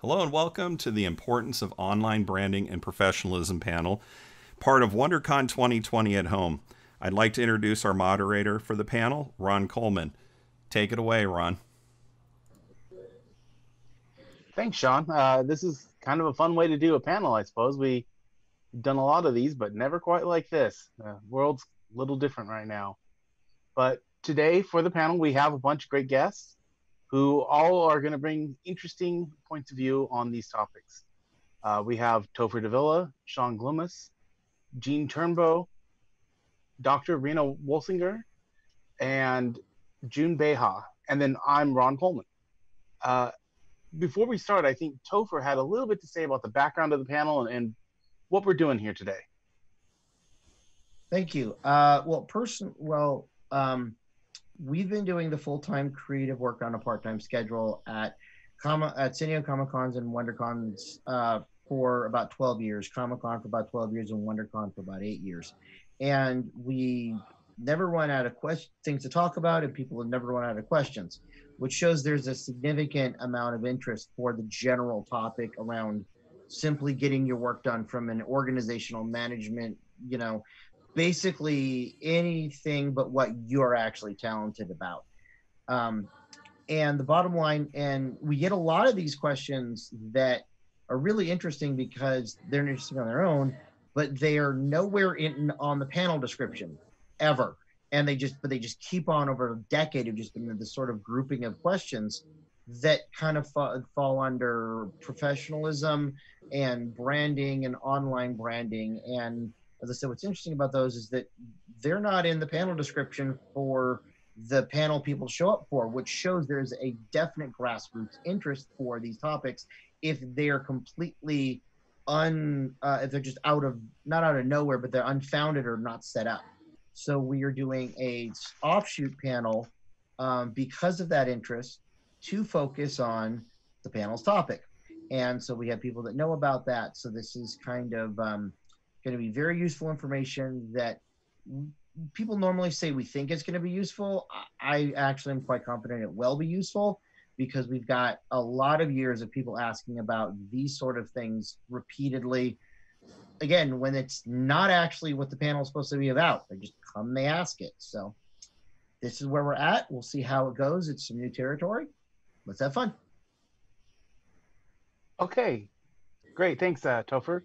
Hello and welcome to the Importance of Online Branding and Professionalism panel, part of WonderCon 2020 at home. I'd like to introduce our moderator for the panel, Ron Coleman. Take it away, Ron. Thanks, Sean. Uh, this is kind of a fun way to do a panel, I suppose. We've done a lot of these, but never quite like this. The world's a little different right now. But today, for the panel, we have a bunch of great guests who all are going to bring interesting points of view on these topics. Uh, we have Topher Davila, Sean Glommas, Gene Turnbow, Dr. Rena Wolsinger, and June Beha. And then I'm Ron Coleman. Uh, before we start, I think Topher had a little bit to say about the background of the panel and, and what we're doing here today. Thank you. Uh, well, person, well, um, we've been doing the full-time creative work on a part-time schedule at Comic at San Diego Comic Cons and WonderCons uh, for about 12 years, Comic Con for about 12 years, and WonderCon for about eight years. And we never run out of questions, things to talk about, and people have never run out of questions, which shows there's a significant amount of interest for the general topic around simply getting your work done from an organizational management, you know, basically anything but what you're actually talented about. Um, and the bottom line, and we get a lot of these questions that are really interesting because they're interesting on their own, but they are nowhere in on the panel description ever. And they just, but they just keep on over a decade of just been this sort of grouping of questions that kind of fall, fall under professionalism and branding and online branding and as I said, what's interesting about those is that they're not in the panel description for the panel people show up for, which shows there's a definite grassroots interest for these topics if they're completely un uh, if they're just out of not out of nowhere, but they're unfounded or not set up. So we are doing a offshoot panel um, because of that interest to focus on the panel's topic. And so we have people that know about that. So this is kind of um, going to be very useful information that people normally say we think it's going to be useful. I actually am quite confident it will be useful because we've got a lot of years of people asking about these sort of things repeatedly. Again, when it's not actually what the panel is supposed to be about, they just come, they ask it. So this is where we're at. We'll see how it goes. It's some new territory. Let's have fun. Okay, great. Thanks, uh, Topher.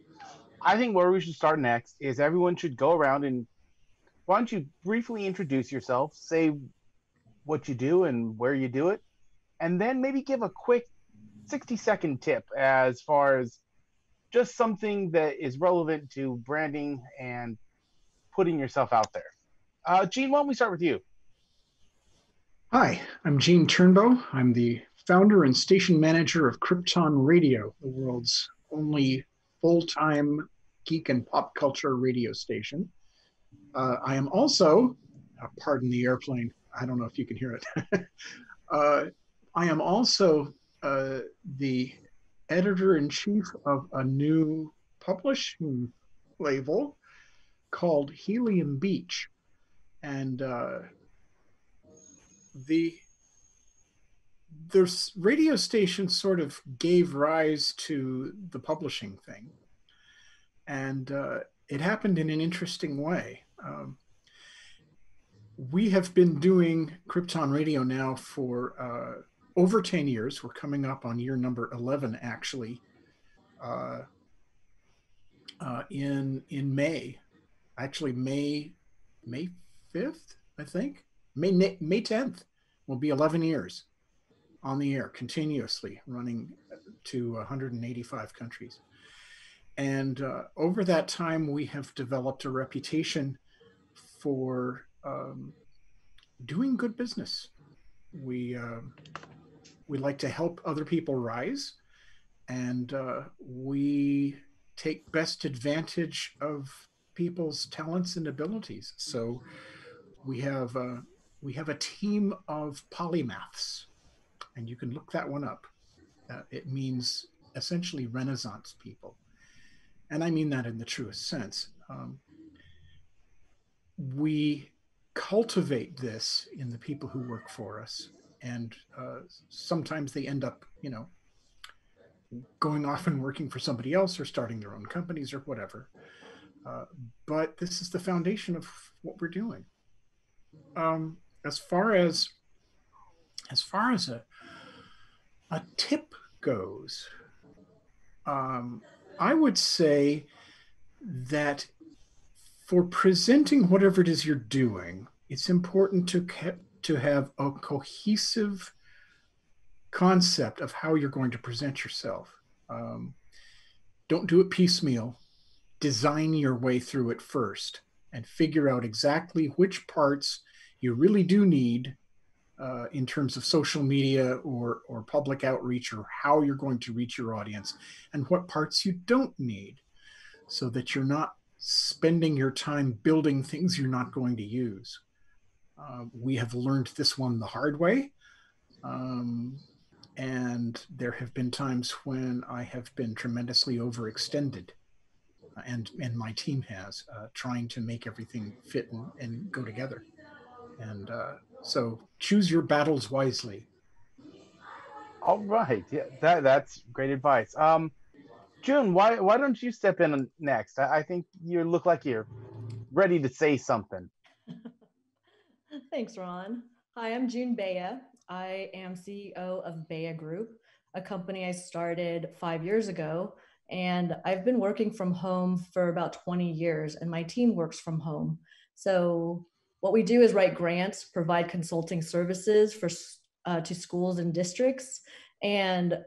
I think where we should start next is everyone should go around and why don't you briefly introduce yourself, say what you do and where you do it, and then maybe give a quick 60 second tip as far as just something that is relevant to branding and putting yourself out there. Uh, Gene, why don't we start with you? Hi, I'm Gene Turnbow. I'm the founder and station manager of Krypton Radio, the world's only full-time geek and pop culture radio station. Uh, I am also, uh, pardon the airplane, I don't know if you can hear it. uh, I am also uh, the editor in chief of a new publishing label called Helium Beach. And uh, the the radio station sort of gave rise to the publishing thing and uh, it happened in an interesting way. Um, we have been doing Krypton Radio now for uh, over 10 years. We're coming up on year number 11, actually, uh, uh in in May. Actually, May May 5th, I think. May May 10th will be 11 years on the air continuously, running to 185 countries. And uh, over that time, we have developed a reputation for um, doing good business. We uh, we like to help other people rise, and uh, we take best advantage of people's talents and abilities. So we have uh, we have a team of polymaths, and you can look that one up. Uh, it means essentially Renaissance people and I mean that in the truest sense. Um, we cultivate this in the people who work for us, and uh, sometimes they end up, you know, going off and working for somebody else or starting their own companies or whatever. Uh, but this is the foundation of what we're doing. Um, as far as as far as a a tip goes, um, I would say that for presenting whatever it is you're doing, it's important to to have a cohesive concept of how you're going to present yourself. Um, don't do it piecemeal. Design your way through it first and figure out exactly which parts you really do need uh, in terms of social media or, or public outreach or how you're going to reach your audience and what parts you don't need so that you're not spending your time building things you're not going to use. Uh, we have learned this one the hard way. Um, and there have been times when I have been tremendously overextended, uh, and and my team has, uh, trying to make everything fit and, and go together. And uh, so choose your battles wisely. All right, yeah, that that's great advice. Um, June, why why don't you step in next? I, I think you look like you're ready to say something. Thanks, Ron. Hi, I'm June Baya. I am CEO of Baya Group, a company I started five years ago. And I've been working from home for about 20 years, and my team works from home. So, what we do is write grants, provide consulting services for uh, to schools and districts. And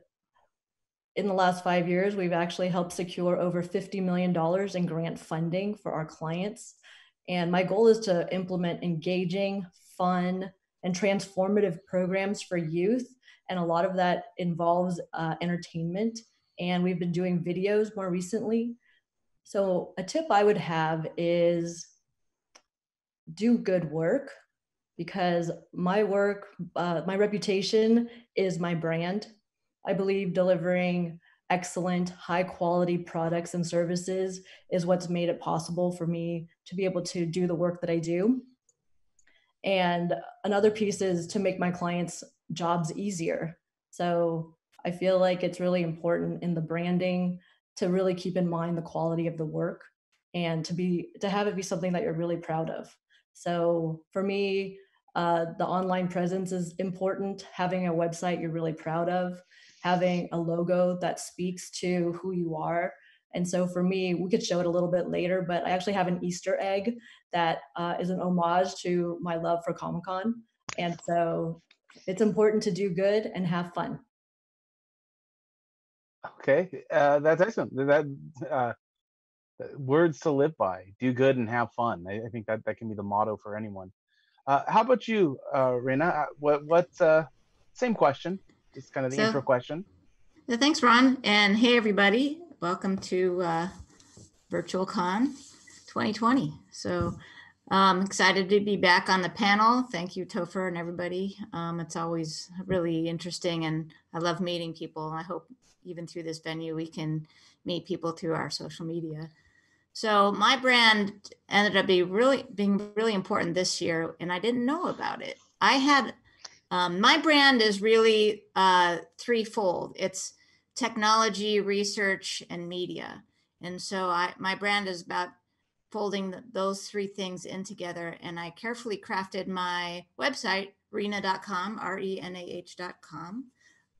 in the last five years, we've actually helped secure over $50 million in grant funding for our clients. And my goal is to implement engaging, fun, and transformative programs for youth. And a lot of that involves uh, entertainment. And we've been doing videos more recently. So, a tip I would have is do good work because my work, uh, my reputation is my brand. I believe delivering excellent, high quality products and services is what's made it possible for me to be able to do the work that I do. And another piece is to make my clients' jobs easier. So I feel like it's really important in the branding to really keep in mind the quality of the work and to be to have it be something that you're really proud of. So for me, uh, the online presence is important. Having a website you're really proud of, having a logo that speaks to who you are and so for me, we could show it a little bit later, but I actually have an Easter egg that uh, is an homage to my love for Comic Con. And so it's important to do good and have fun. Okay, uh, that's excellent. That uh, words to live by: do good and have fun. I, I think that that can be the motto for anyone. Uh, how about you, uh, Rena? Uh, what what? Uh, same question. Just kind of the so, intro question. Thanks, Ron, and hey everybody welcome to uh, Virtual Con 2020. So I'm um, excited to be back on the panel. Thank you, Topher, and everybody. Um, it's always really interesting, and I love meeting people. I hope even through this venue we can meet people through our social media. So my brand ended up being really being really important this year, and I didn't know about it. I had um, my brand is really uh, threefold. It's technology, research, and media. And so I, my brand is about folding the, those three things in together. And I carefully crafted my website, rena.com, R E N A H.com,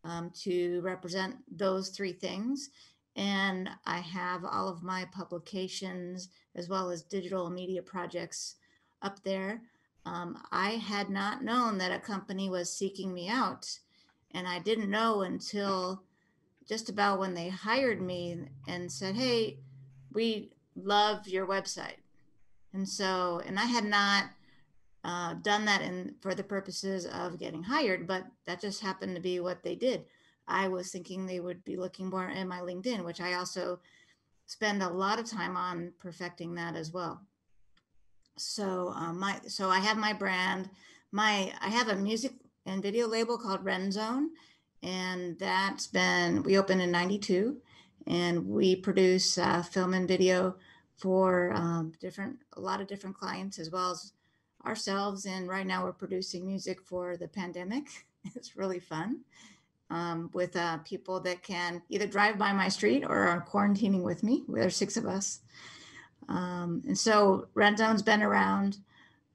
um, to represent those three things. And I have all of my publications as well as digital media projects up there. Um, I had not known that a company was seeking me out. And I didn't know until just about when they hired me and said, Hey, we love your website. And so, and I had not uh, done that in for the purposes of getting hired, but that just happened to be what they did. I was thinking they would be looking more in my LinkedIn, which I also spend a lot of time on perfecting that as well. So um, my so I have my brand, my I have a music and video label called Renzone, and that's been we opened in 92 and we produce uh, film and video for um, different a lot of different clients as well as ourselves and right now we're producing music for the pandemic it's really fun um, with uh, people that can either drive by my street or are quarantining with me. There's six of us. Um, and so Red Zone's been around.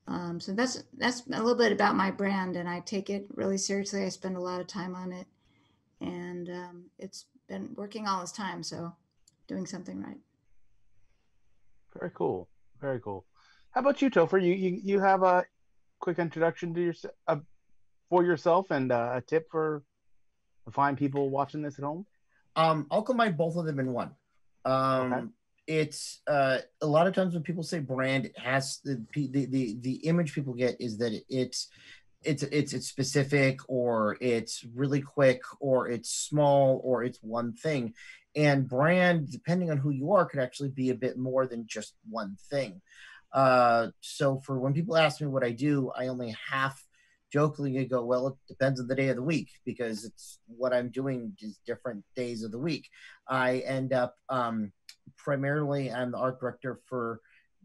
Um, so that's that's a little bit about my brand, and I take it really seriously. I spend a lot of time on it, and um, it's been working all this time. So doing something right. Very cool. Very cool. How about you, Topher? You you, you have a quick introduction to your uh, for yourself and uh, a tip for fine people watching this at home. Um, I'll combine both of them in one. Um, okay. It's uh, a lot of times when people say brand, it has the, the the the image people get is that it's it's it's it's specific or it's really quick or it's small or it's one thing and brand depending on who you are could actually be a bit more than just one thing uh, so for when people ask me what i do i only half jokingly go well it depends on the day of the week because it's what i'm doing is different days of the week i end up um, primarily i'm the art director for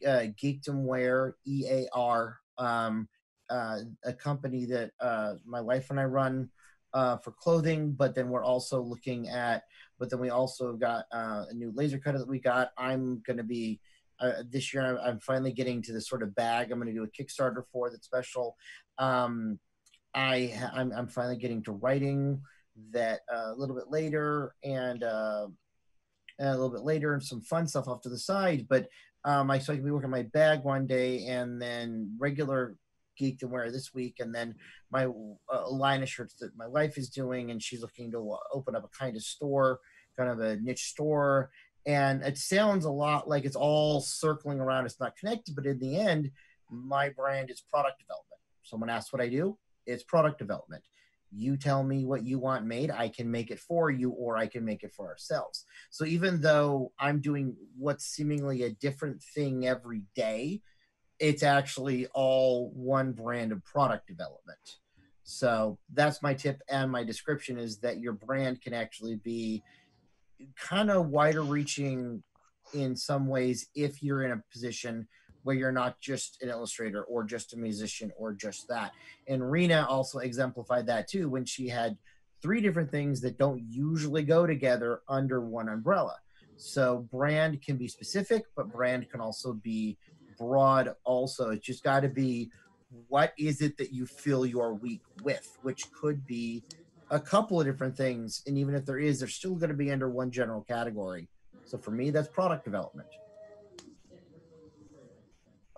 uh, geekdom wear ear um, uh, a company that uh, my wife and I run uh, for clothing, but then we're also looking at, but then we also got uh, a new laser cutter that we got. I'm going to be, uh, this year, I'm finally getting to this sort of bag I'm going to do a Kickstarter for that's special. Um, I, I'm, I'm finally getting to writing that uh, a little bit later and, and a little bit later and some fun stuff off to the side. But um, I started to be working my bag one day and then regular geek to wear this week, and then my uh, line of shirts that my wife is doing, and she's looking to uh, open up a kind of store, kind of a niche store. And it sounds a lot like it's all circling around. It's not connected, but in the end, my brand is product development. Someone asks what I do, it's product development. You tell me what you want made, I can make it for you, or I can make it for ourselves. So even though I'm doing what's seemingly a different thing every day, it's actually all one brand of product development. So that's my tip and my description is that your brand can actually be kind of wider reaching in some ways if you're in a position where you're not just an illustrator or just a musician or just that. And Rena also exemplified that too when she had three different things that don't usually go together under one umbrella. So brand can be specific, but brand can also be broad also. It's just got to be what is it that you feel you're weak with, which could be a couple of different things. And even if there is, they're still going to be under one general category. So for me, that's product development.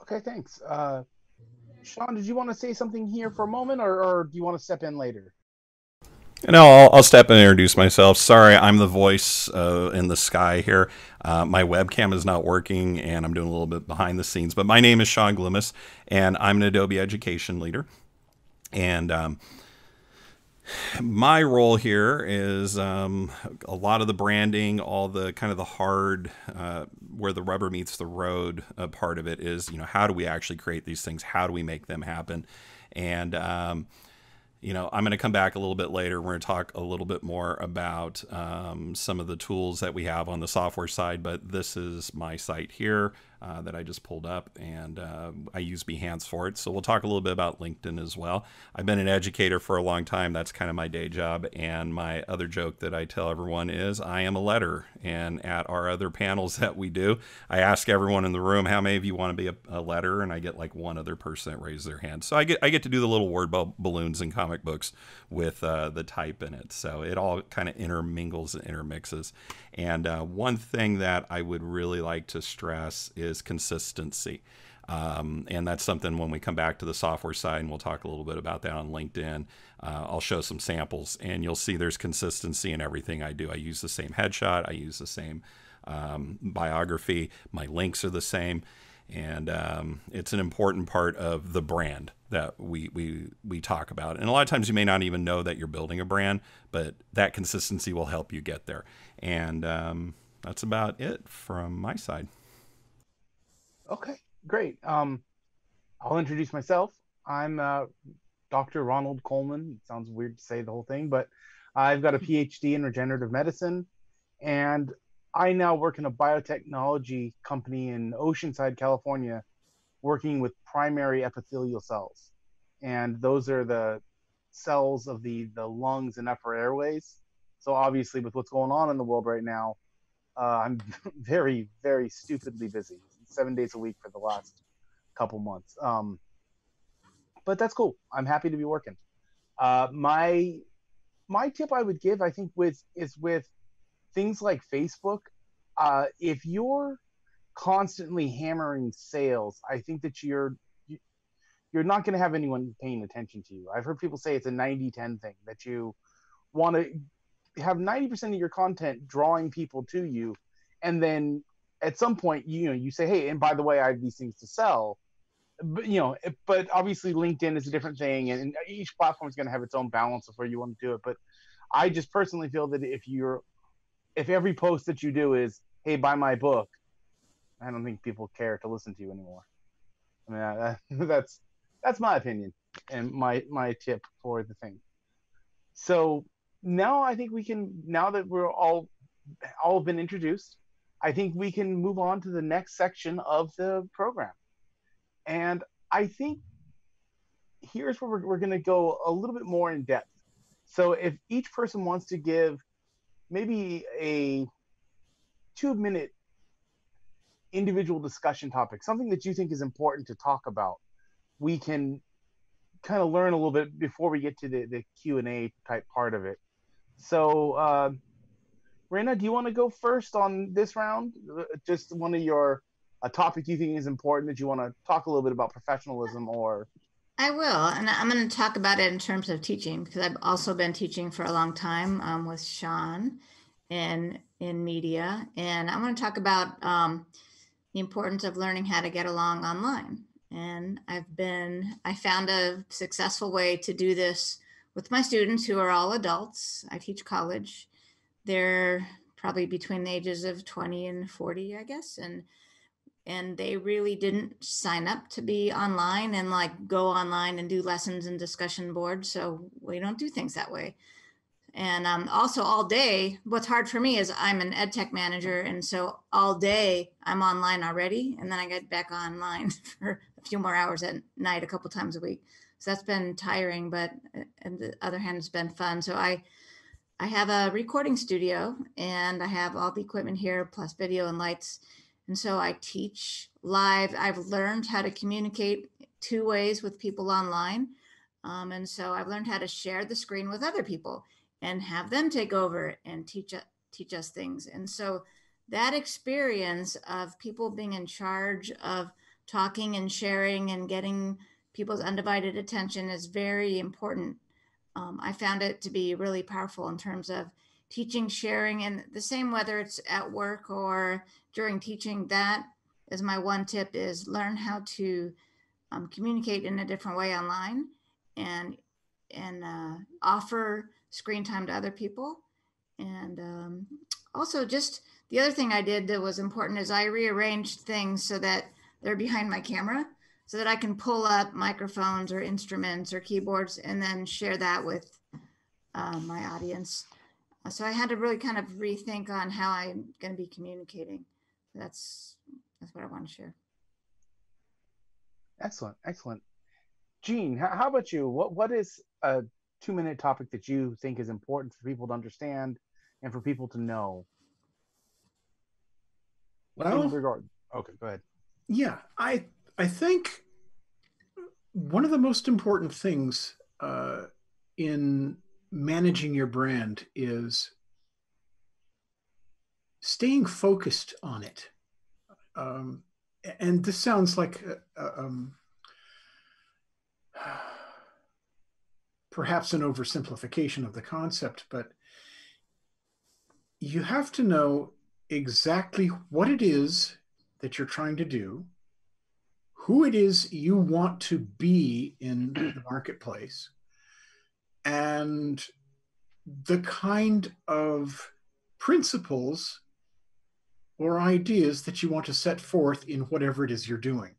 Okay, thanks. Uh, Sean, did you want to say something here for a moment, or, or do you want to step in later? No, I'll, I'll, step in and introduce myself. Sorry, I'm the voice uh, in the sky here. Uh, my webcam is not working, and I'm doing a little bit behind the scenes. But my name is Sean Gloomis, and I'm an Adobe education leader. And um, my role here is um, a lot of the branding, all the kind of the hard, uh, where the rubber meets the road uh, part of it is, you know, how do we actually create these things? How do we make them happen? And um, you know, I'm going to come back a little bit later. We're going to talk a little bit more about um, some of the tools that we have on the software side, but this is my site here uh, that I just pulled up, and uh, I use Behance for it. So we'll talk a little bit about LinkedIn as well. I've been an educator for a long time. That's kind of my day job. And my other joke that I tell everyone is I am a letterer. And at our other panels that we do, I ask everyone in the room, how many of you want to be a, a letterer? And I get like one other person that raises their hand. So I get I get to do the little word balloons in comic books with uh, the type in it. So it all kind of intermingles and intermixes. And uh, one thing that I would really like to stress is consistency. Um, and that's something when we come back to the software side, and we'll talk a little bit about that on LinkedIn. Uh, I'll show some samples, and you'll see there's consistency in everything I do. I use the same headshot, I use the same um, biography, my links are the same, and um, it's an important part of the brand that we we we talk about. And a lot of times you may not even know that you're building a brand, but that consistency will help you get there. And um, that's about it from my side. Okay, great. Um, I'll introduce myself. I'm uh, Dr. Ronald Coleman. It sounds weird to say the whole thing, but I've got a PhD in regenerative medicine, and I now work in a biotechnology company in Oceanside, California, working with primary epithelial cells. And those are the cells of the the lungs and upper airways. So obviously, with what's going on in the world right now, uh, I'm very very stupidly busy, seven days a week for the last couple months. Um, but that's cool. I'm happy to be working. Uh, my my tip I would give, I think, with is with things like Facebook. Uh, if you're constantly hammering sales, I think that you're you're not going to have anyone paying attention to you. I've heard people say it's a 90-10 thing that you want to have 90% of your content drawing people to you and then at some point you know you say hey and by the way I have these things to sell but you know but obviously LinkedIn is a different thing and, and each platform is going to have its own balance of where you want to do it but I just personally feel that if you're if every post that you do is hey buy my book I don't think people care to listen to you anymore. I mean, that's that's my opinion and my my tip for the thing. So now I think we can now that we're all all been introduced, I think we can move on to the next section of the program. And I think here's where we're, we're going to go a little bit more in depth. So if each person wants to give maybe a two minute individual discussion topic, something that you think is important to talk about, we can kind of learn a little bit before we get to the, the Q&A type part of it. So, uh, Rena, do you want to go first on this round? Just one of your a topic you think is important that you want to talk a little bit about professionalism or I will, and I'm going to talk about it in terms of teaching because I've also been teaching for a long time um, with Sean in in media, and I want to talk about um, the importance of learning how to get along online. And I've been, I found a successful way to do this with my students who are all adults. I teach college. They're probably between the ages of 20 and 40, I guess. And and they really didn't sign up to be online and like go online and do lessons and discussion boards. So we don't do things that way. And um, also all day, what's hard for me is I'm an ed tech manager. And so all day I'm online already. And then I get back online for a few more hours at night, a couple times a week. So that's been tiring, but uh, on the other hand, it's been fun. So I, I have a recording studio and I have all the equipment here, plus video and lights. And so I teach live. I've learned how to communicate two ways with people online. Um, and so I've learned how to share the screen with other people and have them take over and teach teach us things. And so that experience of people being in charge of talking and sharing and getting people's undivided attention is very important. Um, I found it to be really powerful in terms of teaching, sharing, and the same whether it's at work or during teaching. That is my one tip: is learn how to um, communicate in a different way online, and and uh, offer screen time to other people. And um, also, just the other thing I did that was important is I rearranged things so that they're behind my camera so that I can pull up microphones or instruments or keyboards and then share that with uh, my audience. So I had to really kind of rethink on how I'm going to be communicating. That's that's what I want to share. Excellent, excellent. Gene, how about you? What what is a two minute topic that you think is important for people to understand and for people to know? Well, in regard, okay, go ahead. Yeah, I I think one of the most important things uh, in managing your brand is staying focused on it. Um, and this sounds like um, perhaps an oversimplification of the concept, but you have to know exactly what it is that you're trying to do, who it is you want to be in the marketplace, and the kind of principles or ideas that you want to set forth in whatever it is you're doing.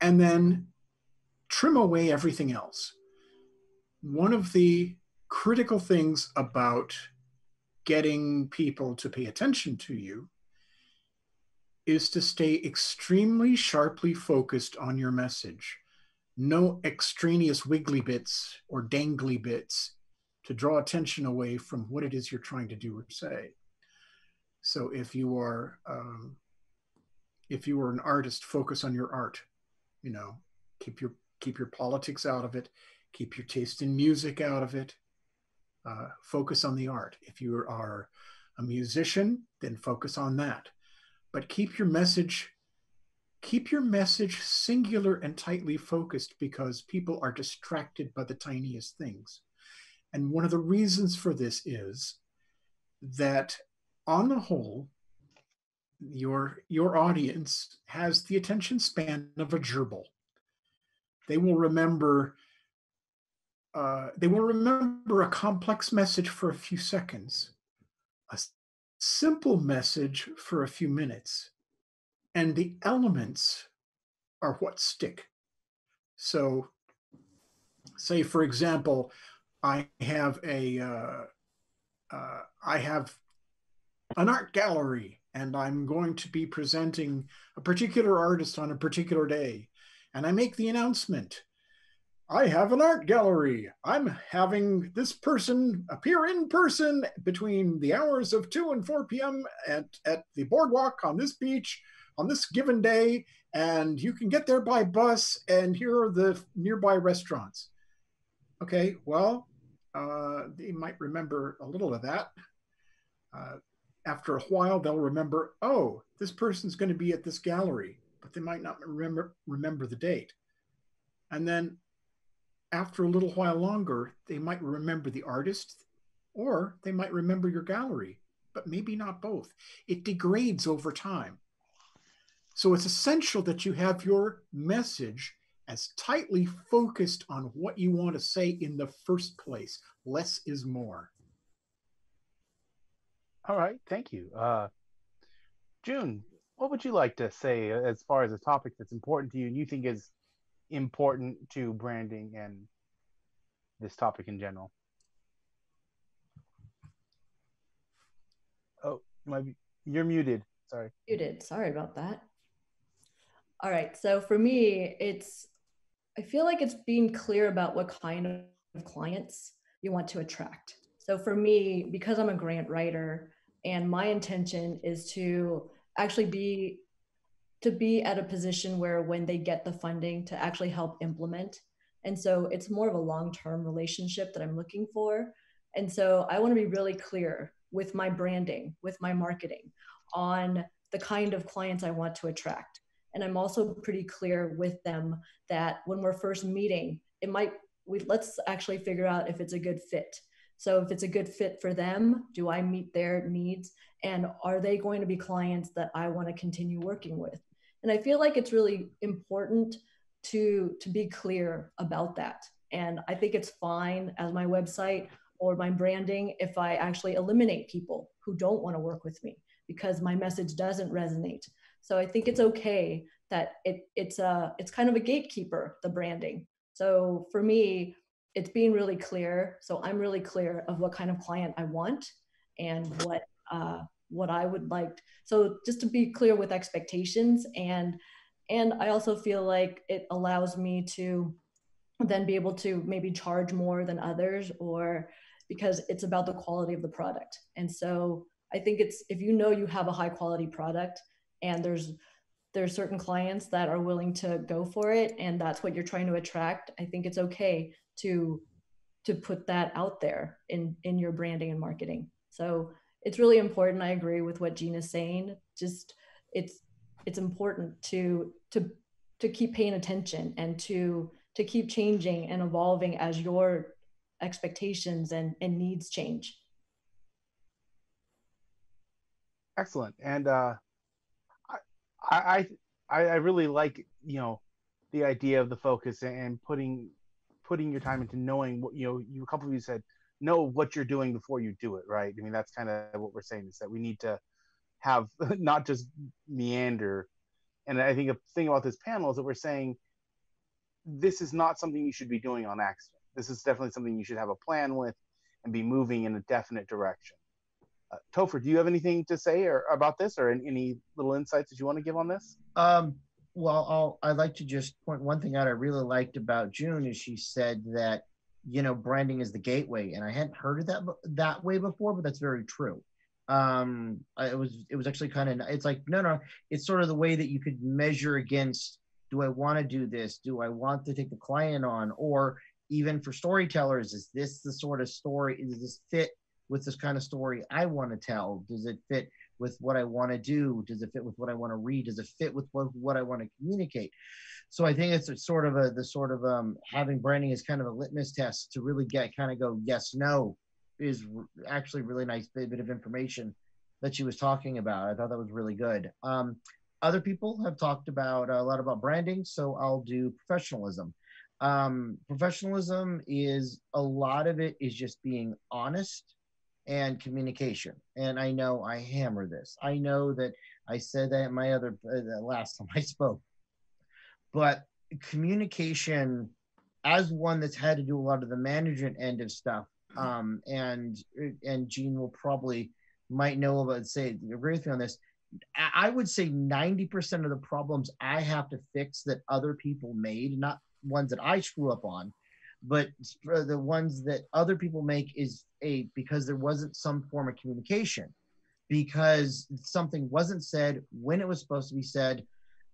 And then trim away everything else one of the critical things about getting people to pay attention to you is to stay extremely sharply focused on your message. no extraneous wiggly bits or dangly bits to draw attention away from what it is you're trying to do or say. So if you are um, if you are an artist, focus on your art. You know, keep your keep your politics out of it, keep your taste in music out of it. Uh, focus on the art. If you are a musician, then focus on that. But keep your message keep your message singular and tightly focused because people are distracted by the tiniest things. And one of the reasons for this is that on the whole, your your audience has the attention span of a gerbil. They will remember uh, they will remember a complex message for a few seconds, a simple message for a few minutes, and the elements are what stick. So, say for example, I have a uh, uh, I have an art gallery and I'm going to be presenting a particular artist on a particular day. And I make the announcement I have an art gallery. I'm having this person appear in person between the hours of 2 and 4 p.m. at, at the boardwalk on this beach on this given day. And you can get there by bus, and here are the nearby restaurants. Okay, well, uh, they might remember a little of that. Uh, after a while, they'll remember, oh, this person's going to be at this gallery, but they might not remember remember the date. And then after a little while longer, they might remember the artist or they might remember your gallery, but maybe not both. It degrades over time. So it's essential that you have your message as tightly focused on what you want to say in the first place. Less is more. All right, thank you. Uh, June, what would you like to say as far as a topic that's important to you and you think is important to branding and this topic in general? Oh, you're muted. Sorry. Muted. Sorry about that. All right. So for me, it's I feel like it's being clear about what kind of clients you want to attract. So for me, because I'm a grant writer and my intention is to actually be to be at a position where when they get the funding to actually help implement. And so it's more of a long-term relationship that I'm looking for. And so I want to be really clear with my branding, with my marketing on the kind of clients I want to attract. And I'm also pretty clear with them that when we're first meeting, it might we let's actually figure out if it's a good fit. So if it's a good fit for them, do I meet their needs and are they going to be clients that I want to continue working with? And I feel like it's really important to to be clear about that. And I think it's fine as my website or my branding if I actually eliminate people who don't want to work with me because my message doesn't resonate so I think it's okay that it it's a it's kind of a gatekeeper the branding. So for me, it's being really clear. So I'm really clear of what kind of client I want and what uh, what I would like. So just to be clear with expectations and and I also feel like it allows me to then be able to maybe charge more than others or because it's about the quality of the product. And so I think it's if you know you have a high quality product, and there's there's certain clients that are willing to go for it and that's what you're trying to attract i think it's okay to to put that out there in in your branding and marketing so it's really important i agree with what Gene's saying just it's it's important to to to keep paying attention and to to keep changing and evolving as your expectations and and needs change excellent and uh I, I I really like you know the idea of the focus and putting putting your time into knowing what you know. You a couple of you said know what you're doing before you do it, right? I mean that's kind of what we're saying is that we need to have not just meander. And I think a thing about this panel is that we're saying this is not something you should be doing on accident. This is definitely something you should have a plan with and be moving in a definite direction. Uh, Topher, do you have anything to say or about this, or any little insights that you want to give on this? Um, well, I'll, I'd like to just point one thing out I really liked about June is she said that, you know, branding is the gateway. And I hadn't heard it that, that way before, but that's very true. Um, it was, it was actually kind of, it's like, no, no, it's sort of the way that you could measure against, do I want to do this? Do I want to take the client on? Or even for storytellers, is this the sort of story, does this fit with this kind of story I want to tell? Does it fit with what I want to do? Does it fit with what I want to read? Does it fit with what, what I want to communicate? So I think it's a sort of a the sort of um, having branding is kind of a litmus test to really get kind of go yes no is actually really nice bit, bit of information that she was talking about. I thought that was really good. Um, other people have talked about a lot about branding, so I'll do professionalism. Um, professionalism is a lot of it is just being honest and communication. And I know I hammer this. I know that I said that my other uh, last time I spoke, but communication as one that's had to do a lot of the management end of stuff. Um, and and Gene will probably might know about say agree with me on this. I would say 90% of the problems I have to fix that other people made, not ones that I screw up on, but the ones that other people make is a because there wasn't some form of communication. Because something wasn't said when it was supposed to be said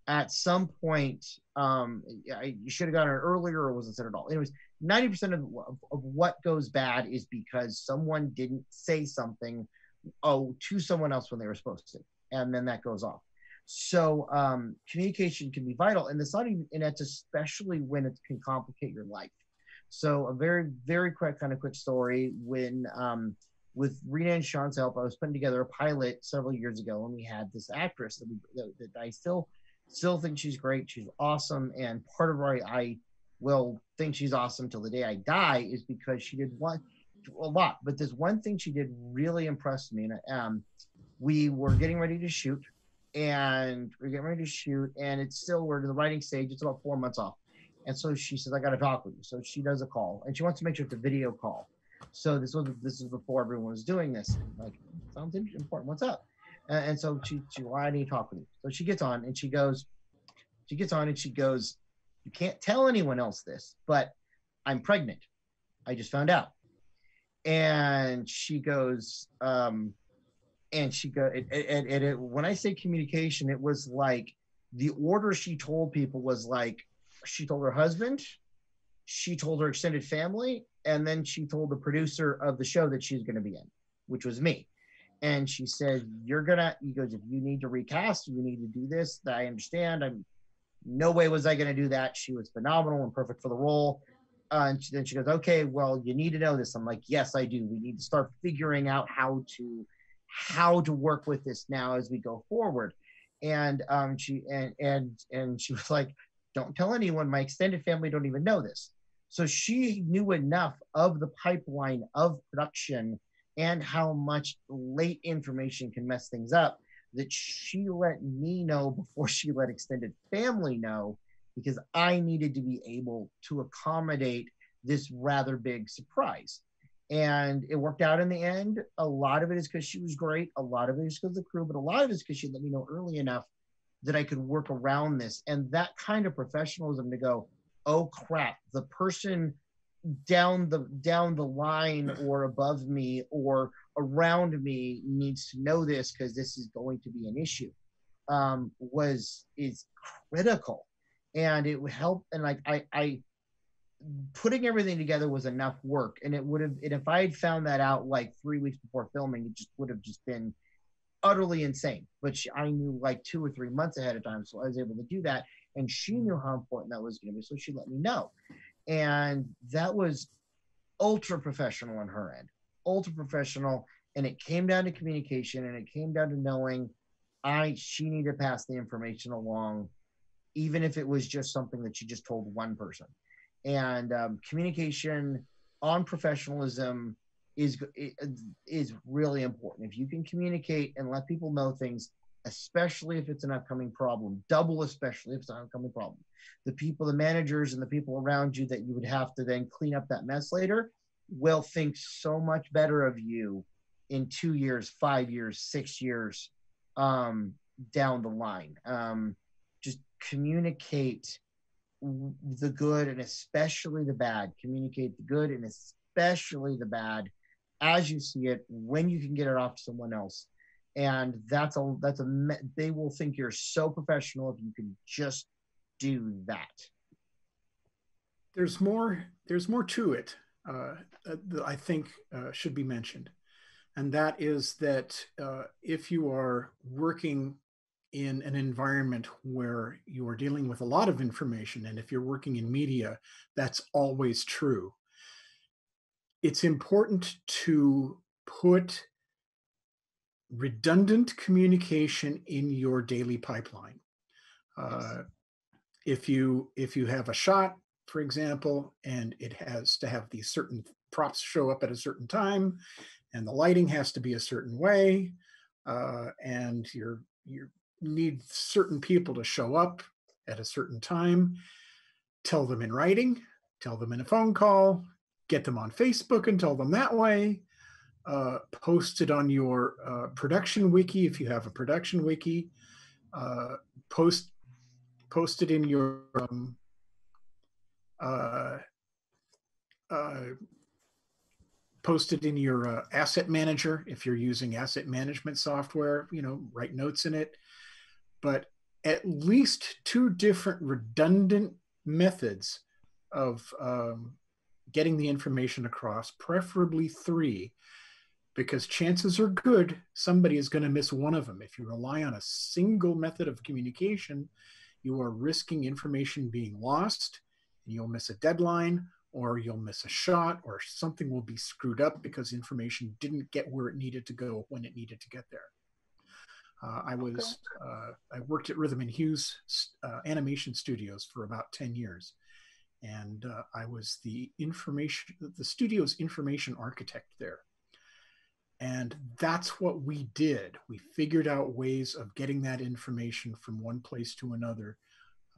at some point um, you should have gotten it earlier or wasn't said at all. Anyways 90% of, of, of what goes bad is because someone didn't say something oh to someone else when they were supposed to and then that goes off. So um, communication can be vital and it's not even and that's especially when it can complicate your life so a very, very quick kind of quick story. When um, with Rena and Sean's help, I was putting together a pilot several years ago, and we had this actress that, we, that, that I still still think she's great. She's awesome, and part of why I will think she's awesome till the day I die is because she did one a lot, but there's one thing she did really impressed me. And um, we were getting ready to shoot, and we're getting ready to shoot, and it's still we're in the writing stage. It's about four months off. And so she says, I got to talk with you. So she does a call and she wants to make sure it's a video call. So this was this is before everyone was doing this. Like, sounds important. What's up? And, and so she, she, why do you talk with me? So she gets on and she goes, she gets on and she goes, you can't tell anyone else this, but I'm pregnant. I just found out. And she goes, um, and she go, and, and, and it, when I say communication, it was like the order she told people was like, she told her husband, she told her extended family, and then she told the producer of the show that she's going to be in, which was me. And she said, "You're gonna." He goes, "If you need to recast, you need to do this. That I understand. I'm no way was I going to do that. She was phenomenal and perfect for the role." Uh, and she, then she goes, "Okay, well, you need to know this." I'm like, "Yes, I do. We need to start figuring out how to how to work with this now as we go forward." And um, she and and and she was like, don't tell anyone. My extended family don't even know this. So she knew enough of the pipeline of production and how much late information can mess things up that she let me know before she let extended family know because I needed to be able to accommodate this rather big surprise. And it worked out in the end. A lot of it is because she was great. A lot of it is because of the crew, but a lot of it is because she let me know early enough that I could work around this. And that kind of professionalism to go, oh crap, the person down the down the line or above me or around me needs to know this because this is going to be an issue um, was is critical and it would help and like I, I putting everything together was enough work and it would have and if i had found that out like three weeks before filming it just would have just been utterly insane. But she, I knew like two or three months ahead of time, so I was able to do that. And she knew how important that was going to be, so she let me know. And that was ultra professional on her end, ultra professional. And it came down to communication, and it came down to knowing I she needed to pass the information along, even if it was just something that she just told one person. And um, communication on professionalism is is really important. If you can communicate and let people know things, especially if it's an upcoming problem, double especially if it's an upcoming problem. The people, the managers, and the people around you that you would have to then clean up that mess later will think so much better of you in two years, five years, six years um, down the line. Um, just communicate the good and especially the bad. Communicate the good and especially the bad as you see it when you can get it off to someone else. And that's a that's a they will think you're so professional if you can just do that. There's more. There's more to it. Uh, that I think uh, should be mentioned, and that is that uh, if you are working in an environment where you are dealing with a lot of information, and if you're working in media, that's always true. It's important to put redundant communication in your daily pipeline. Uh, if you if you have a shot, for example, and it has to have these certain props show up at a certain time, and the lighting has to be a certain way, uh, and you're you're need certain people to show up at a certain time, tell them in writing, tell them in a phone call, get them on Facebook and tell them that way. Uh, post it on your uh, production wiki if you have a production wiki. Uh, post post it in your um, uh, uh, post it in your uh, asset manager if you're using asset management software. You know, write notes in it but at least two different redundant methods of um, getting the information across, preferably three, because chances are good somebody is going to miss one of them. If you rely on a single method of communication, you are risking information being lost, and you'll miss a deadline, or you'll miss a shot, or something will be screwed up because information didn't get where it needed to go when it needed to get there. Uh, I was uh, I worked at Rhythm and Hues uh, animation studios for about ten years, and uh, I was the information the studio's information architect there. And that's what we did. We figured out ways of getting that information from one place to another.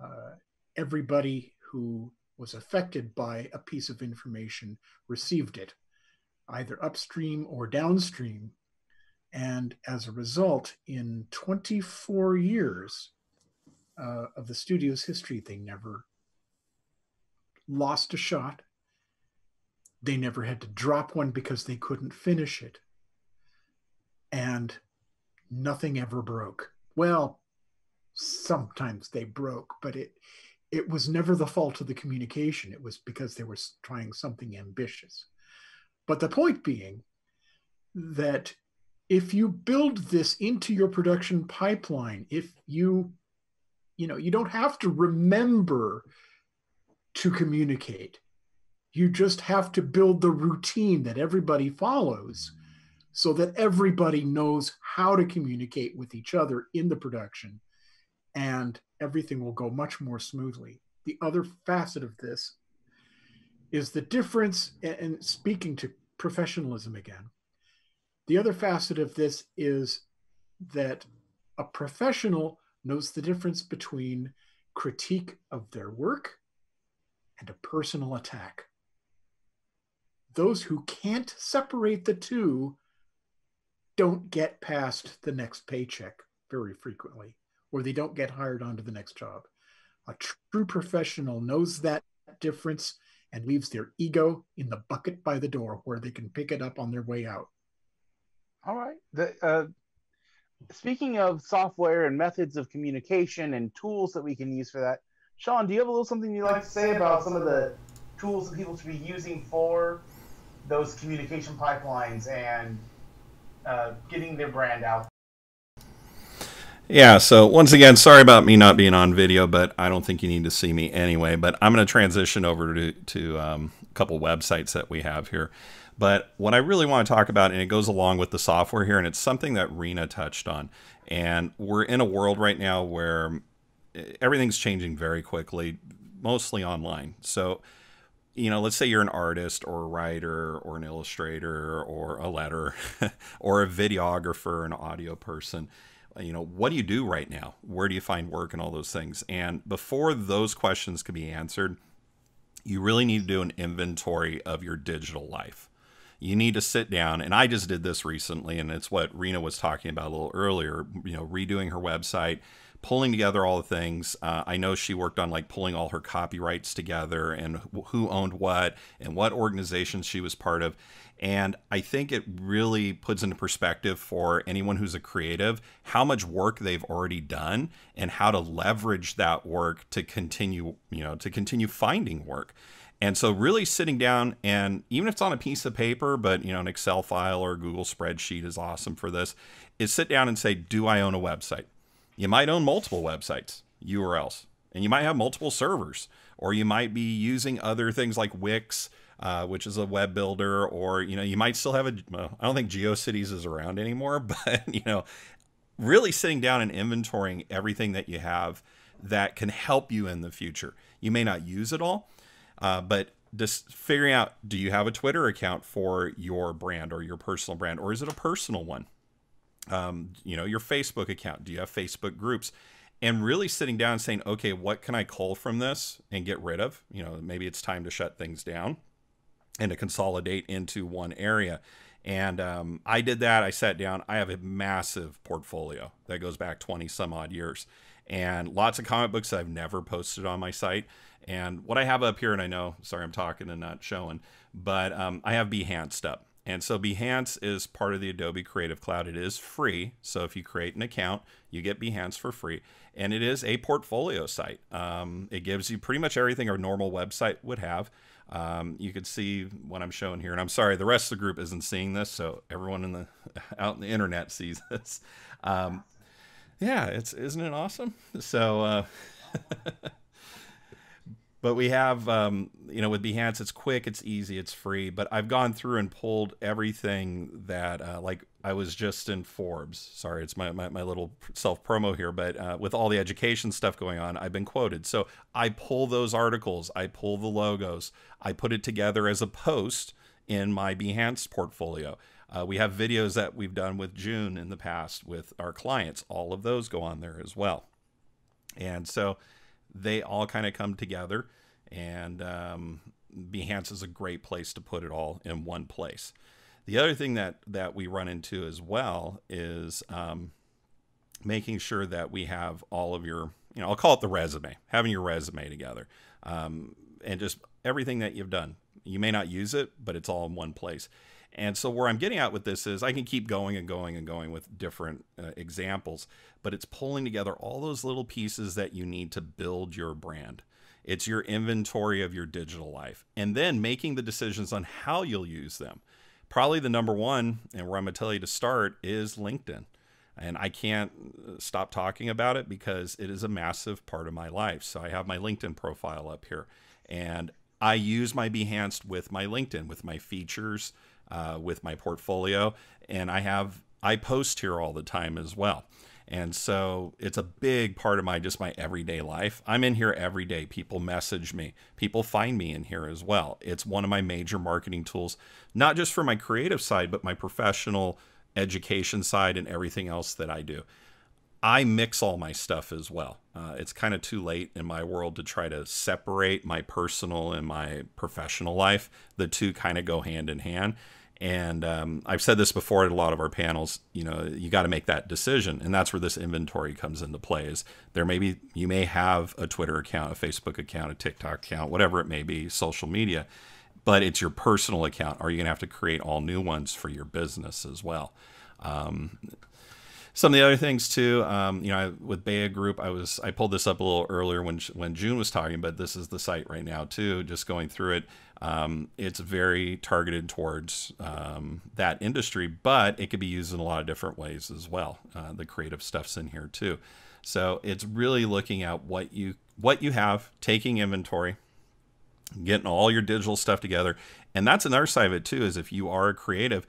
Uh, everybody who was affected by a piece of information received it, either upstream or downstream and as a result, in 24 years uh, of the studio's history, they never lost a shot. They never had to drop one because they couldn't finish it. And nothing ever broke. Well, sometimes they broke, but it it was never the fault of the communication. It was because they were trying something ambitious. But the point being that if you build this into your production pipeline if you you know you don't have to remember to communicate. You just have to build the routine that everybody follows so that everybody knows how to communicate with each other in the production and everything will go much more smoothly. The other facet of this is the difference and speaking to professionalism again the other facet of this is that a professional knows the difference between critique of their work and a personal attack. Those who can't separate the two don't get past the next paycheck very frequently, or they don't get hired onto the next job. A true professional knows that difference and leaves their ego in the bucket by the door where they can pick it up on their way out. All right. The, uh, speaking of software and methods of communication and tools that we can use for that, Sean, do you have a little something you'd like to say about some of the tools that people should be using for those communication pipelines and uh, getting their brand out? Yeah, so once again, sorry about me not being on video, but I don't think you need to see me anyway. But I'm going to transition over to, to um, a couple websites that we have here. But what I really want to talk about, and it goes along with the software here, and it's something that Rena touched on. And we're in a world right now where everything's changing very quickly, mostly online. So, you know, let's say you're an artist or a writer or an illustrator or a letter or a videographer, an audio person. You know, what do you do right now? Where do you find work and all those things? And before those questions can be answered, you really need to do an inventory of your digital life you need to sit down and i just did this recently and it's what rena was talking about a little earlier you know redoing her website pulling together all the things. Uh, I know she worked on like pulling all her copyrights together and who owned what and what organizations she was part of. And I think it really puts into perspective for anyone who's a creative how much work they've already done and how to leverage that work to continue, you know, to continue finding work. And so really sitting down and even if it's on a piece of paper, but you know, an Excel file or Google spreadsheet is awesome for this, is sit down and say, do I own a website? You might own multiple websites, URLs, and you might have multiple servers, or you might be using other things like Wix, uh, which is a web builder, or you know, you might still have a. Well, I don't think GeoCities is around anymore, but you know, really sitting down and inventorying everything that you have that can help you in the future. You may not use it all, uh, but just figuring out do you have a Twitter account for your brand or your personal brand, or is it a personal one? Um, you know, your Facebook account. Do you have Facebook groups? And really sitting down and saying, okay, what can I cull from this and get rid of? You know, maybe it's time to shut things down and to consolidate into one area. And um, I did that. I sat down. I have a massive portfolio that goes back 20 some odd years and lots of comic books I've never posted on my site. And what I have up here, and I know, sorry, I'm talking and not showing, but um, I have Behance up. And so Behance is part of the Adobe Creative Cloud. It is free. So if you create an account, you get Behance for free. And it is a portfolio site. Um, it gives you pretty much everything a normal website would have. Um, you can see what I'm showing here. And I'm sorry, the rest of the group isn't seeing this. So everyone in the out in the internet sees this. Um, yeah, it's isn't it awesome? So uh, but we have um, you know with behance it's quick it's easy it's free. But i've gone through and pulled everything that uh, like i was just in forbes. Sorry it's my, my, my little self promo here but uh, with all the education stuff going on i've been quoted. So i pull those articles i pull the logos i put it together as a post in my behance portfolio. Uh, we have videos that we've done with june in the past with our clients. All of those go on there as well. And so they all kind of come together, and um, Behance is a great place to put it all in one place. The other thing that that we run into as well is um, making sure that we have all of your, you know, I'll call it the resume, having your resume together, um, and just everything that you've done. You may not use it, but it's all in one place. And so, where I'm getting at with this is I can keep going and going and going with different uh, examples, but it's pulling together all those little pieces that you need to build your brand. It's your inventory of your digital life, and then making the decisions on how you'll use them. Probably the number one, and where I'm going to tell you to start, is LinkedIn. And I can't uh, stop talking about it because it is a massive part of my life. So I have my LinkedIn profile up here, and I use my Behance with my LinkedIn, with my features, uh, with my portfolio, and I have I post here all the time as well. And so it's a big part of my just my everyday life. I'm in here every day. People message me. People find me in here as well. It's one of my major marketing tools, not just for my creative side, but my professional education side and everything else that I do. I mix all my stuff as well. Uh, it's kind of too late in my world to try to separate my personal and my professional life. The two kind of go hand in hand. And um, I've said this before at a lot of our panels. You know, you got to make that decision, and that's where this inventory comes into play. Is there maybe you may have a Twitter account, a Facebook account, a TikTok account, whatever it may be, social media, but it's your personal account. Are you gonna have to create all new ones for your business as well? Um, some of the other things too, um, you know, I, with Bea Group, I was I pulled this up a little earlier when when June was talking, but this is the site right now too. Just going through it, um, it's very targeted towards um, that industry, but it could be used in a lot of different ways as well. Uh, the creative stuff's in here too, so it's really looking at what you what you have, taking inventory, getting all your digital stuff together, and that's another side of it too. Is if you are a creative,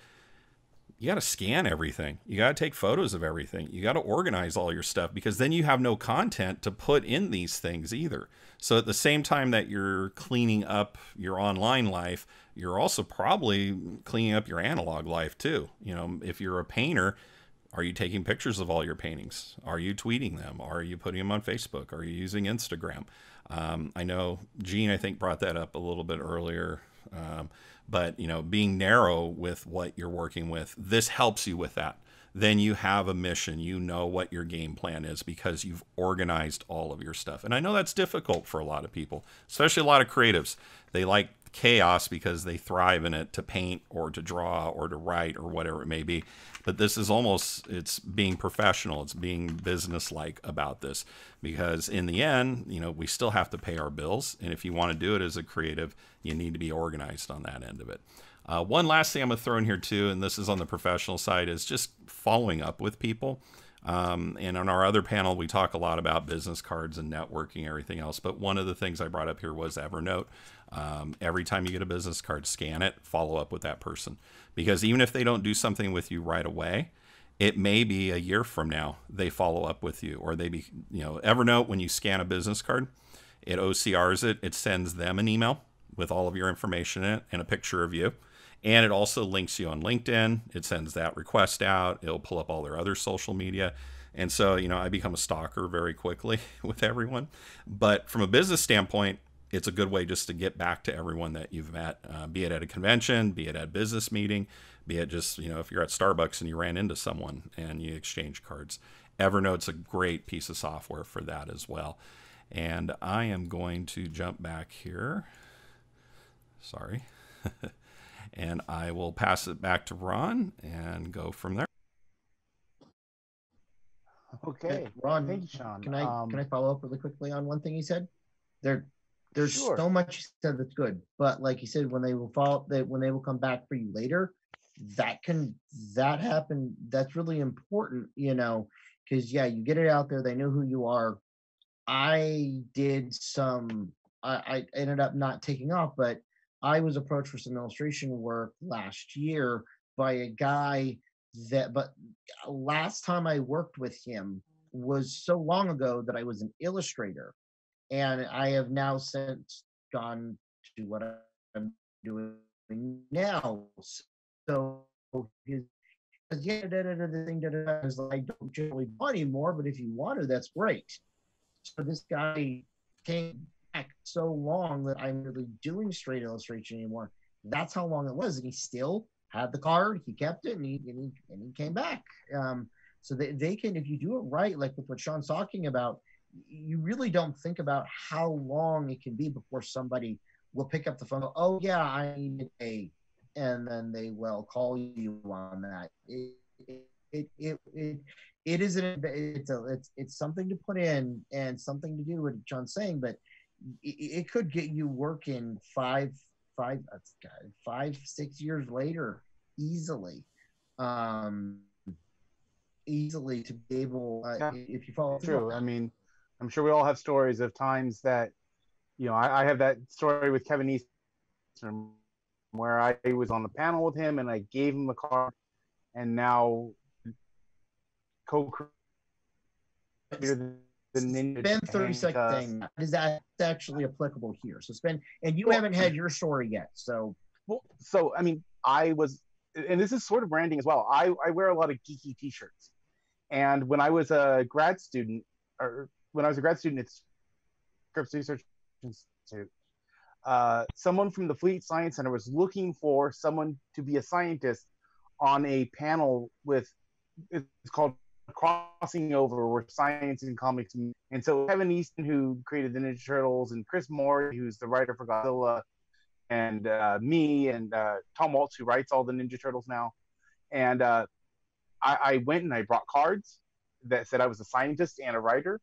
you got to scan everything. You got to take photos of everything. You got to organize all your stuff because then you have no content to put in these things either. So at the same time that you're cleaning up your online life, you're also probably cleaning up your analog life too. You know, if you're a painter, are you taking pictures of all your paintings? Are you tweeting them? Are you putting them on Facebook? Are you using Instagram? Um, I know Gene, I think, brought that up a little bit earlier. Um, but you know being narrow with what you're working with this helps you with that then you have a mission. You know what your game plan is because you've organized all of your stuff. And I know that's difficult for a lot of people, especially a lot of creatives. They like chaos because they thrive in it to paint or to draw or to write or whatever it may be. But this is almost it's being professional, it's being businesslike about this because in the end, you know, we still have to pay our bills and if you want to do it as a creative, you need to be organized on that end of it. Uh, one last thing I'm going to throw in here too, and this is on the professional side, is just following up with people. Um, and on our other panel, we talk a lot about business cards and networking, everything else. But one of the things I brought up here was Evernote. Um, every time you get a business card, scan it, follow up with that person. Because even if they don't do something with you right away, it may be a year from now they follow up with you, or they be, you know, Evernote, when you scan a business card, it OCRs it, it sends them an email with all of your information in it and a picture of you and it also links you on LinkedIn. It sends that request out. It'll pull up all their other social media. And so, you know, I become a stalker very quickly with everyone. But from a business standpoint, it's a good way just to get back to everyone that you've met, uh, be it at a convention, be it at a business meeting, be it just, you know, if you're at Starbucks and you ran into someone and you exchange cards. Evernote's a great piece of software for that as well. And I am going to jump back here. Sorry. and I will pass it back to Ron and go from there. Okay, Ron, thank you, Sean. Can I Um, can I follow up really quickly on one thing he said? There, there's Sure. so much he said that's good, but like you said, when they will fall, that when they will come back for you later, that can that happen. That's really important, you know, because yeah, you get it out there. They know who you are. I did some. I, I ended up not taking off, but I was approached for some illustration work last year by a guy that, but uh, last time I worked with him was so long ago that I was an illustrator. And I have now since gone to what I'm doing now. So his yeah, thing is like, I don't generally want anymore, but if you want to, that's great. So this guy came back so long that I'm really doing straight illustration anymore. That's how long it was, and he still had the card. He kept it, and he and he, and he came back. Um, so they, they can, if you do it right, like with what Sean's talking about, you really don't think about how long it can be before somebody will pick up the phone. Oh yeah, I need a, and then they will call you on that. It it it it, it is an it's a it's it's something to put in and something to do. What John's saying, but it, it could get you working five five uh, five six years later easily. Um, easily to be able uh, Yeah, if you follow through True. I mean, I'm sure we all have stories of times that, you know, I, I have that story with Kevin Eastman where I was on the panel with him and I gave him the card, and now co-creator the Ninja. spend 30 Tank, second thing is that actually applicable here so spend and you Well- haven't had your story yet so Well, so I mean, I was, and this is sort of branding as well. I, I wear a lot of geeky T-shirts, and when I was a grad student, or when I was a grad student at Scripps Research Institute, uh, someone from the Fleet Science Center was looking for someone to be a scientist on a panel with it's called crossing over where science and comics meet. and so kevin eastman who created the ninja turtles and chris mowry who's the writer for godzilla and uh, me and uh, Tom Waltz, who writes all the Ninja Turtles now. And uh, I, I went and I brought cards that said I was a scientist and a writer.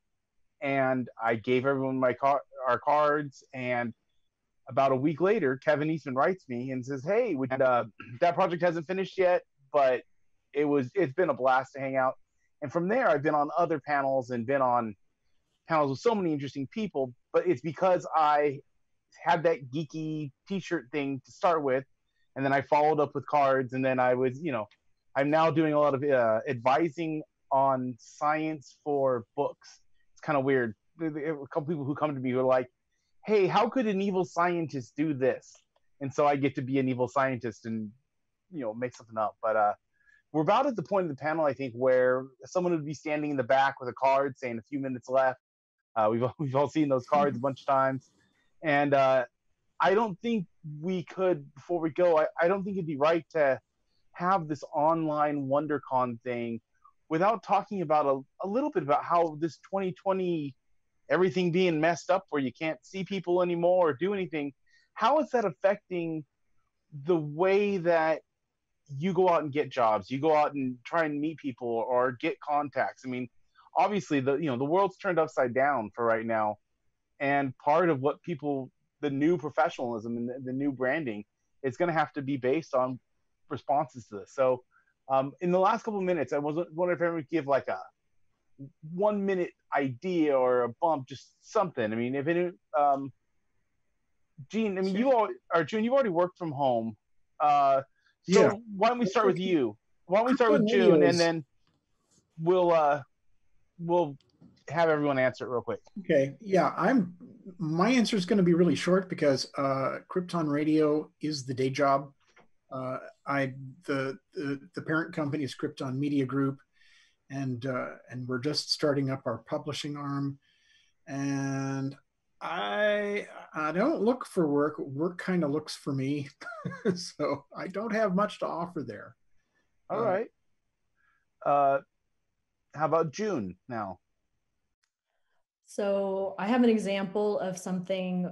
And I gave everyone my car- our cards. And about a week later, Kevin Eastman writes me and says, "Hey, would, uh, that project hasn't finished yet, but it was it's been a blast to hang out." And from there, I've been on other panels and been on panels with so many interesting people. But it's because I had that geeky t-shirt thing to start with and then i followed up with cards and then i was you know i'm now doing a lot of uh, advising on science for books. It's kind of weird a couple people who come to me who are like hey how could an evil scientist do this? And so i get to be an evil scientist and you know make something up. But uh we're about at the point of the panel i think where someone would be standing in the back with a card saying a few minutes left uh, we've, we've all seen those cards a bunch of times and uh, I don't think we could before we go. I, I don't think it'd be right to have this online WonderCon thing without talking about a, a little bit about how this 2020 everything being messed up where you can't see people anymore or do anything how is that affecting the way that you go out and get jobs you go out and try and meet people or get contacts. I mean obviously the you know the world's turned upside down for right now. And part of what people the new professionalism and the, the new branding is going to have to be based on responses to this. So um, in the last couple of minutes i was wondering if everyone would give like a one minute idea or a bump just something. I mean if it um gene i mean Sure. you all are june you've already worked from home. Uh so Yeah. why don't we start with you why don't we start with june and then we'll uh we'll have everyone answer it real quick Okay, yeah, I'm. My answer is going to be really short because uh, Krypton Radio is the day job. Uh, I the, the the parent company is Krypton Media Group, and uh, and we're just starting up our publishing arm, and I I don't look for work. Work kind of looks for me, so I don't have much to offer there. All Uh, right. Uh, how about June now? So I have an example of something.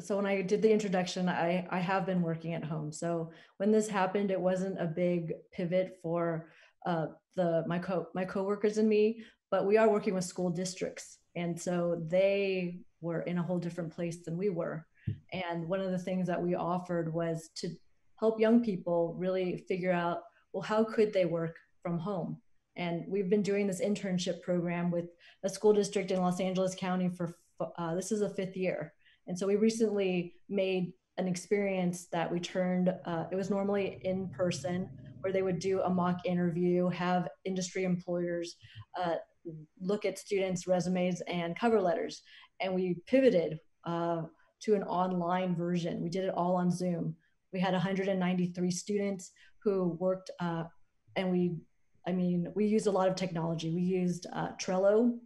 So when I did the introduction, I, I have been working at home. So when this happened, it wasn't a big pivot for uh, the my co my coworkers and me, but we are working with school districts, and so they were in a whole different place than we were. And one of the things that we offered was to help young people really figure out, well, how could they work from home? And we've been doing this internship program with a school district in Los Angeles County for uh, this is a fifth year. And so we recently made an experience that we turned, uh, it was normally in person, where they would do a mock interview, have industry employers uh, look at students' resumes and cover letters. And we pivoted uh, to an online version. We did it all on Zoom. We had 193 students who worked, uh, and we I mean, we used a lot of technology. We used uh, Trello.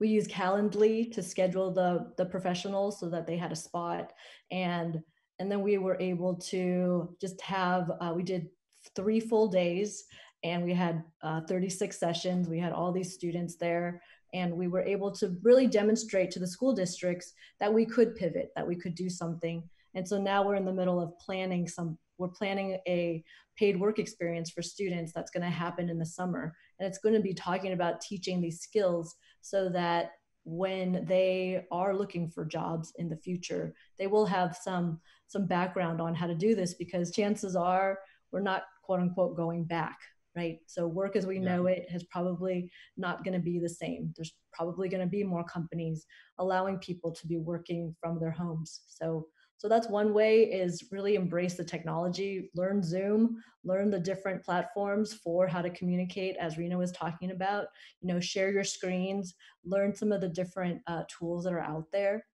We used Calendly to schedule the the professionals so that they had a spot, and and then we were able to just have. Uh, we did three full days, and we had uh, 36 sessions. We had all these students there, and we were able to really demonstrate to the school districts that we could pivot, that we could do something. And so now we're in the middle of planning some. We're planning a paid work experience for students that's going to happen in the summer. And it's going to be talking about teaching these skills so that when they are looking for jobs in the future, they will have some some background on how to do this because chances are we're not quote unquote going back, right? So work as we Yeah. know it is probably not going to be the same. There's probably going to be more companies allowing people to be working from their homes. So so that's one way is really embrace the technology, learn Zoom, learn the different platforms for how to communicate as Rena was talking about, you know, share your screens, learn some of the different uh, tools that are out there.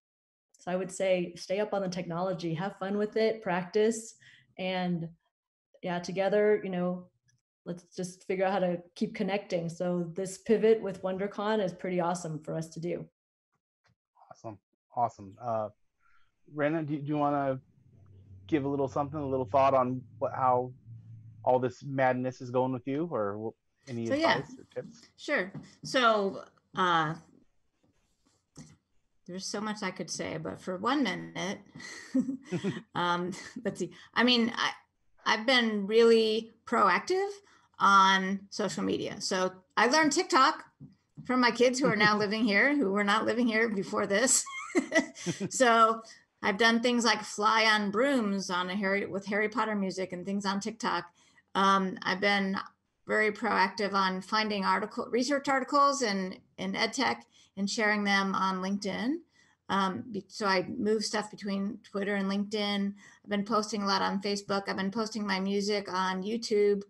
So I would say stay up on the technology, have fun with it, practice, and yeah, together, you know, let's just figure out how to keep connecting. So this pivot with WonderCon is pretty awesome for us to do. Awesome, awesome. Uh, Rena, do, do you want to give a little something, a little thought on what how all this madness is going with you, or any So, yeah. advice or tips? Sure. So uh, there's so much I could say, but for one minute, um, let's see. I mean, I, I've been really proactive on social media. So I learned TikTok from my kids who are now living here, who were not living here before this. so I've done things like fly on brooms on a Harry with Harry Potter music and things on TikTok. Um, I've been very proactive on finding article research articles in in edtech and sharing them on LinkedIn. Um, so I move stuff between Twitter and LinkedIn. I've been posting a lot on Facebook. I've been posting my music on YouTube,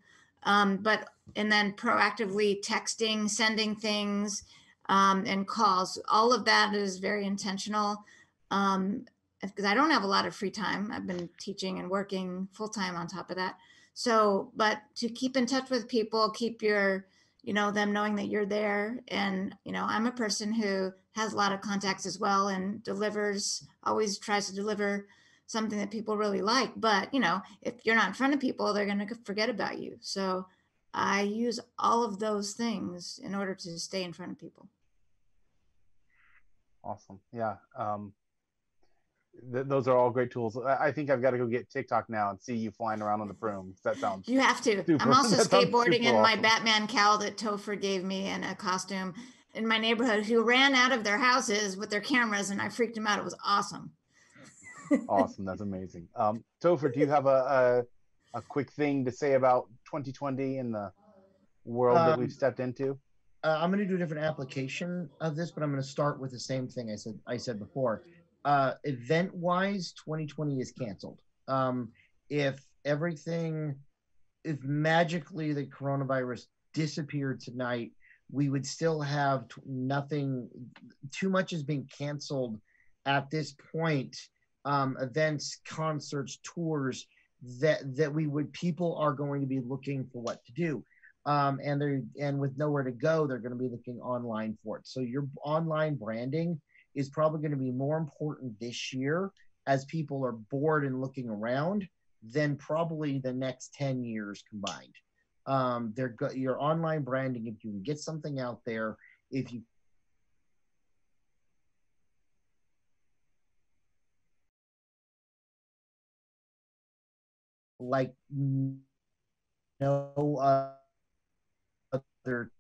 um, but and then proactively texting, sending things, um, and calls. All of that is very intentional um, because I don't have a lot of free time. I've been teaching and working full time on top of that. So, but to keep in touch with people, keep your, you know, them knowing that you're there. And, you know, I'm a person who has a lot of contacts as well and delivers, always tries to deliver something that people really like. But, you know, if you're not in front of people, they're going to forget about you. So I use all of those things in order to stay in front of people. Awesome. Yeah. Um, th- those are all great tools. I-, I think I've got to go get TikTok now and see you flying around on the broom. That sounds. You have to. Super- I'm also skateboarding in my awesome. Batman cowl that Topher gave me and a costume in my neighborhood who ran out of their houses with their cameras and I freaked them out. It was awesome. Awesome. That's amazing. Um, Topher, do you have a, a a quick thing to say about 2020 and the world that Um, we've stepped into? uh, I'm going to do a different application of this, but I'm going to start with the same thing I said I said before. Uh, event wise, 2020 is canceled. Um, if everything, if magically the coronavirus disappeared tonight, we would still have t- nothing. Too much is being canceled at this point. Um, events, concerts, tours that that we would people are going to be looking for what to do um, and they're and with nowhere to go, they're going to be looking online for it. So your online branding is probably going to be more important this year as people are bored and looking around than probably the next ten years combined. Um, they're go- your online branding. If you can get something out there, if you like no other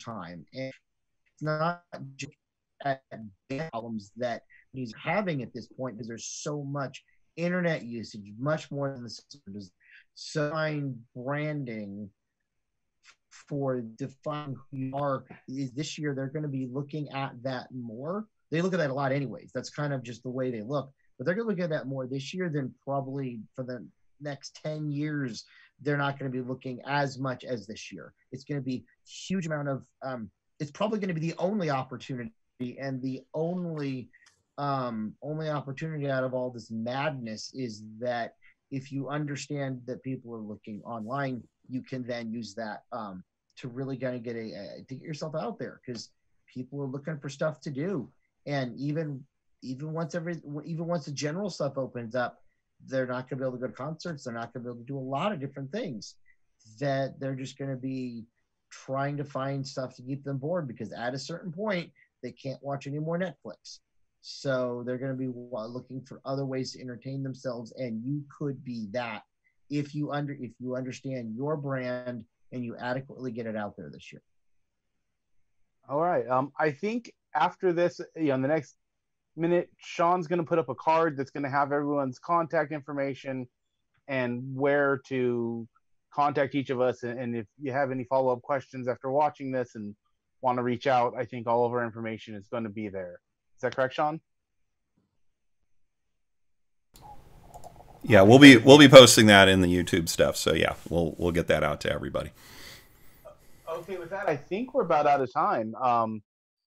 time. And it's not just at problems that he's having at this point because there's so much internet usage, much more than the system find branding for defining who you are is this year they're going to be looking at that more. They look at that a lot anyways. That's kind of just the way they look. But they're going to look at that more this year than probably for the next 10 years they're not going to be looking as much as this year. It's going to be huge amount of. Um, it's probably going to be the only opportunity and the only um, only opportunity out of all this madness is that if you understand that people are looking online, you can then use that um, to really kind of get a, a to get yourself out there because people are looking for stuff to do, and even even once every even once the general stuff opens up, they're not going to be able to go to concerts. They're not going to be able to do a lot of different things. That they're just going to be trying to find stuff to keep them bored because at a certain point they can't watch any more Netflix. So they're going to be looking for other ways to entertain themselves, and you could be that if you under if you understand your brand and you adequately get it out there this year. All right. Um, I think after this, you know, in the next minute, Sean's going to put up a card that's going to have everyone's contact information and where to contact each of us. And, and if you have any follow up questions after watching this and want to reach out, I think all of our information is going to be there. Is that correct, Sean? Yeah, we'll be we'll be posting that in the YouTube stuff. So yeah, we'll we'll get that out to everybody. Okay, with that, I think we're about out of time. Um,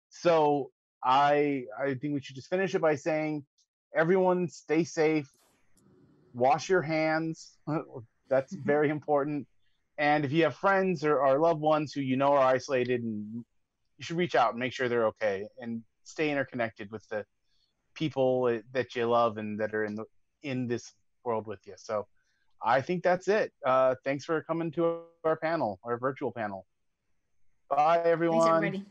so I I think we should just finish it by saying, everyone stay safe, wash your hands. That's very important. And if you have friends or, or loved ones who you know are isolated, and you should reach out and make sure they're okay, and stay interconnected with the people that you love and that are in the in this world with you. So I think that's it. Uh, thanks for coming to our panel, our virtual panel. Bye, everyone. Thanks, everybody.